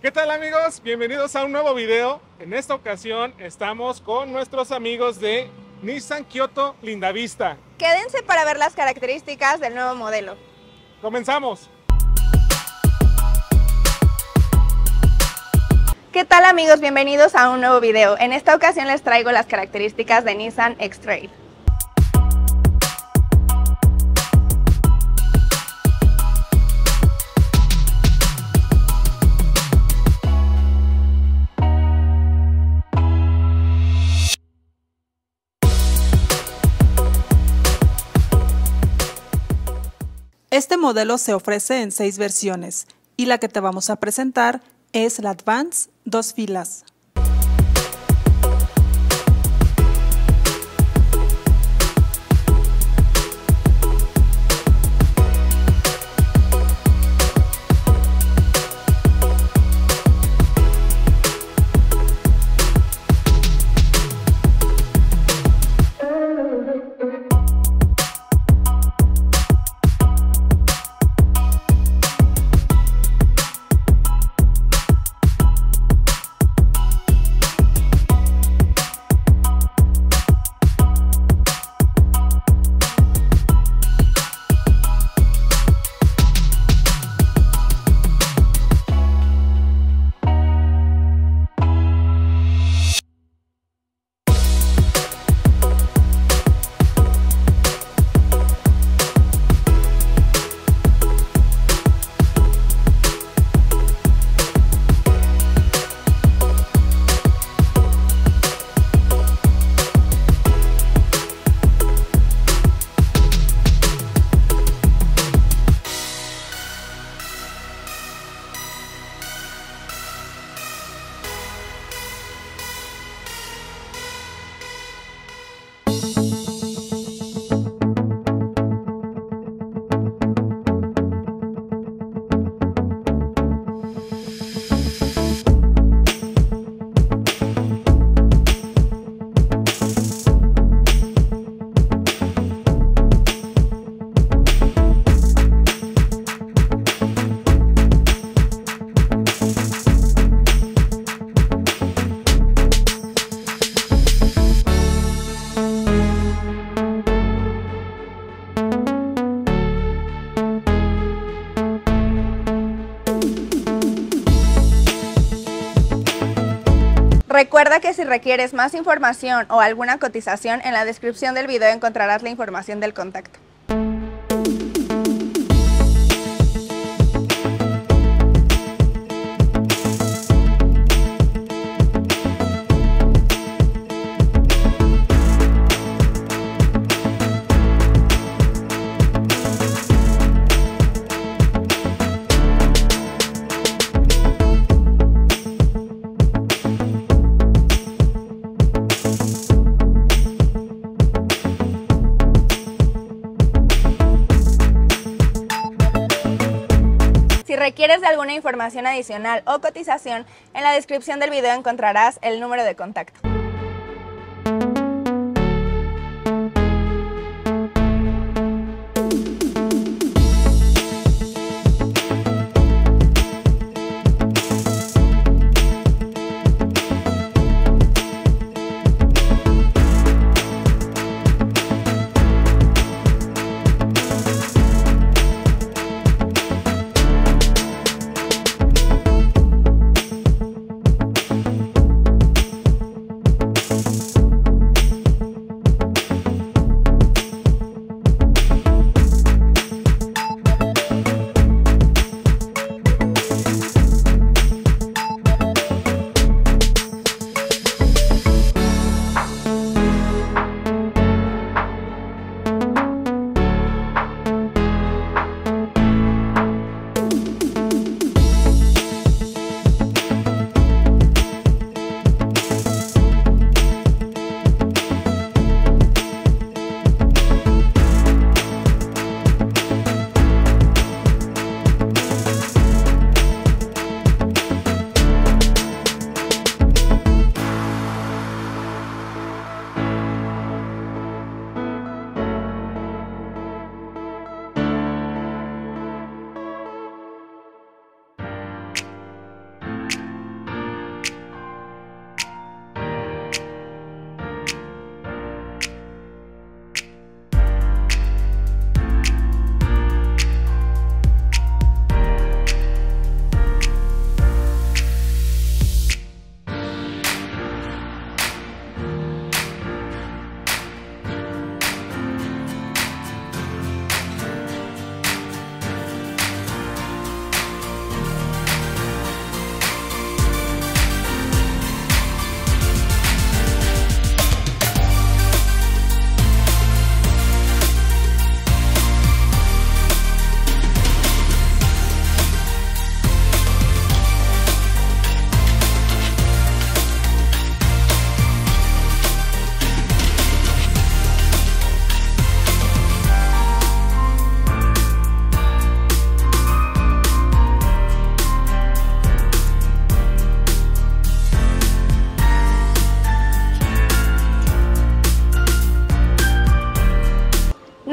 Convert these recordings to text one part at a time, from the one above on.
¿Qué tal amigos? Bienvenidos a un nuevo video. En esta ocasión estamos con nuestros amigos de Nissan Kyoto Lindavista. Quédense para ver las características del nuevo modelo. Comenzamos. ¿Qué tal amigos? Bienvenidos a un nuevo video. En esta ocasión les traigo las características de Nissan X-Trail. Este modelo se ofrece en seis versiones y la que te vamos a presentar es la Advance dos filas. Recuerda que si requieres más información o alguna cotización, en la descripción del video encontrarás la información del contacto. Requieres de alguna información adicional o cotización, en la descripción del video encontrarás el número de contacto.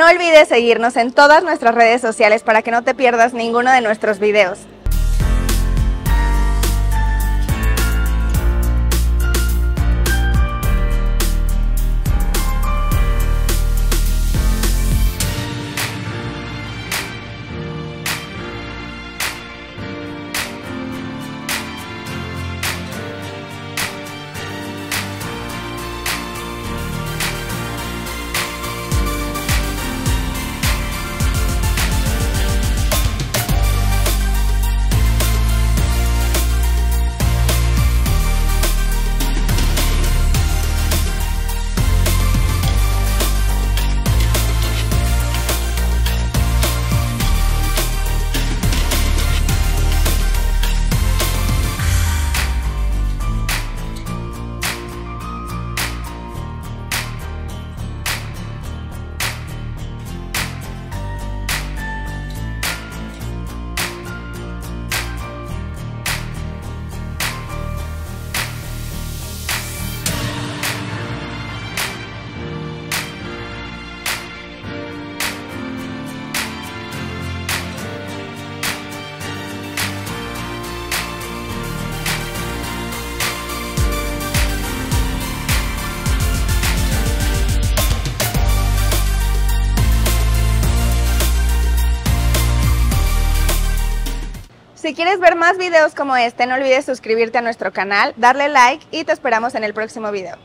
Olvides seguirnos en todas nuestras redes sociales para que no te pierdas ninguno de nuestros videos. Si quieres ver más videos como este, no olvides suscribirte a nuestro canal, darle like y te esperamos en el próximo video.